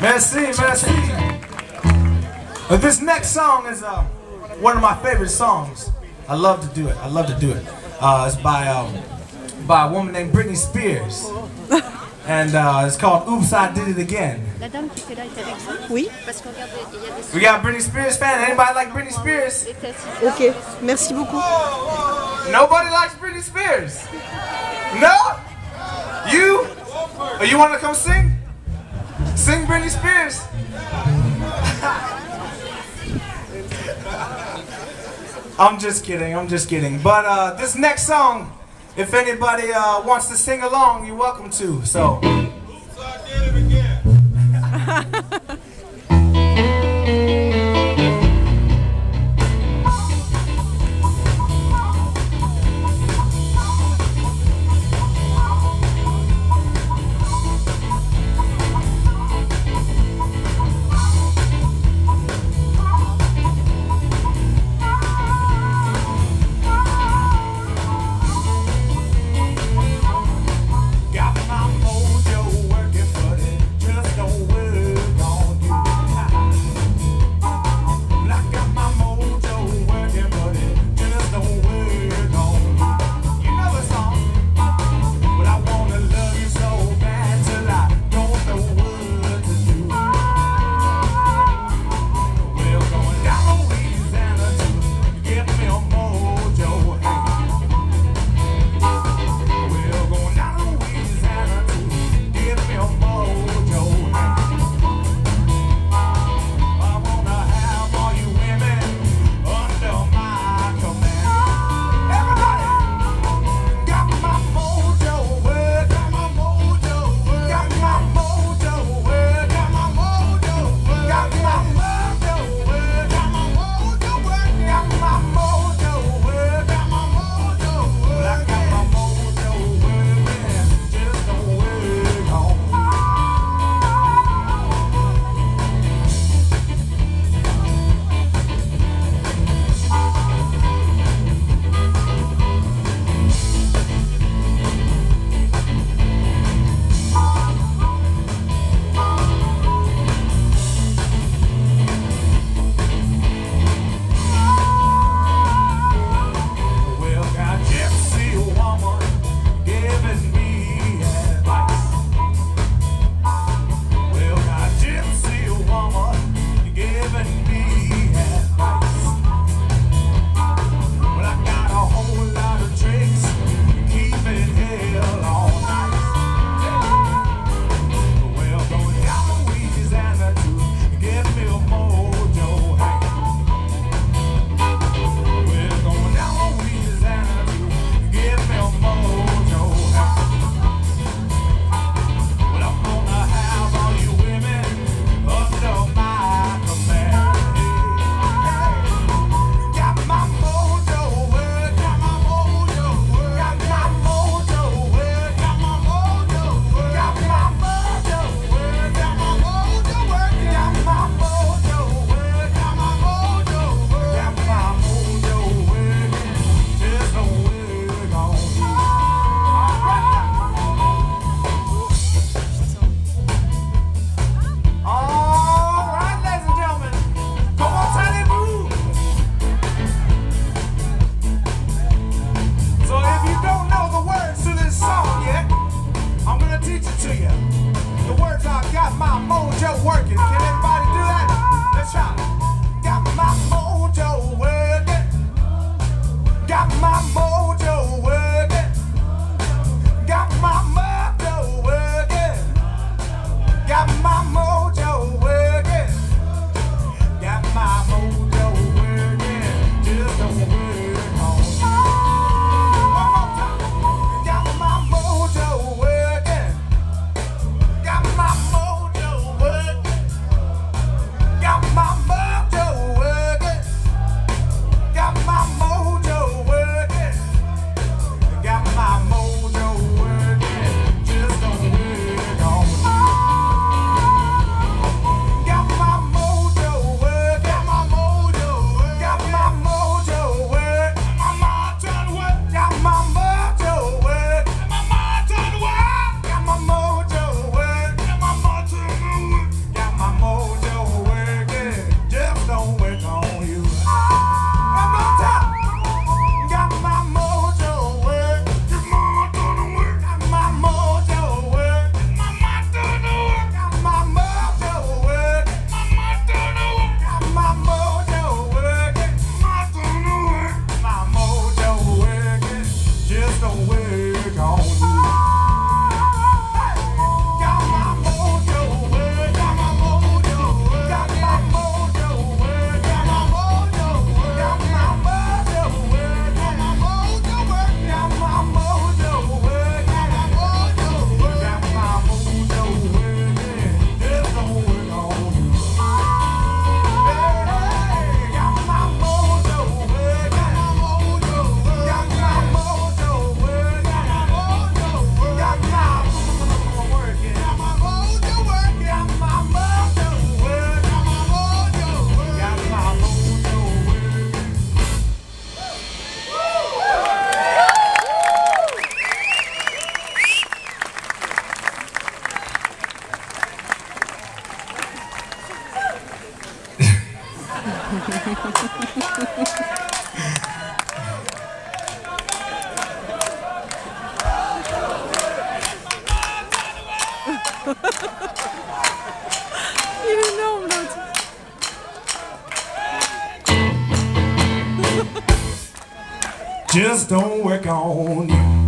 Merci, merci. But this next song is uh, one of my favorite songs. I love to do it. I love to do it. Uh, it's by um, by a woman named Britney Spears. And uh, it's called Oops, I Did It Again. We got Britney Spears fan. Anybody like Britney Spears? Ok, merci beaucoup. Nobody likes Britney Spears. No? You? Oh, you want to come sing? Sing Britney Spears. I'm just kidding, I'm just kidding. But uh, this next song, if anybody uh, wants to sing along, you're welcome to. So. mojo working. Just don't work on you.